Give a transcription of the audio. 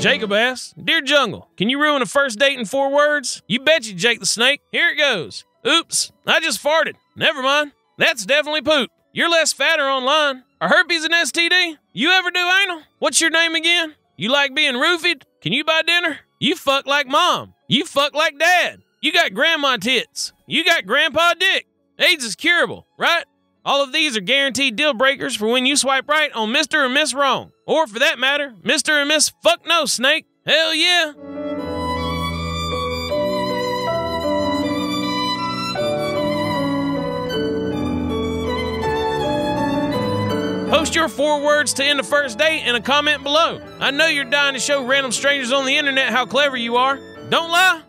Jacob asks, Dear Jungle, can you ruin a first date in four words? You bet you, Jake the Snake. Here it goes. Oops, I just farted. Never mind. That's definitely poop. You're less fatter online. Are herpes an STD? You ever do anal? What's your name again? You like being roofied? Can you buy dinner? You fuck like mom. You fuck like dad. You got grandma tits. You got grandpa dick. AIDS is curable, right? All of these are guaranteed deal breakers for when you swipe right on Mr. or Miss Wrong. Or for that matter, Mr. or Miss Fuck No Snake. Hell yeah. Post your four words to end the first date in a comment below. I know you're dying to show random strangers on the internet how clever you are. Don't lie,